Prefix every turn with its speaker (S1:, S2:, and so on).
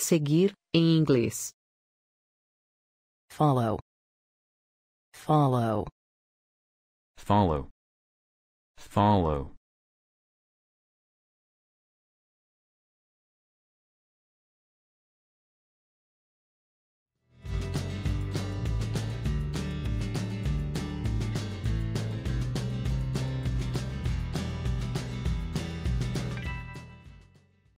S1: Seguir, em inglês.
S2: follow, follow,
S3: follow, follow,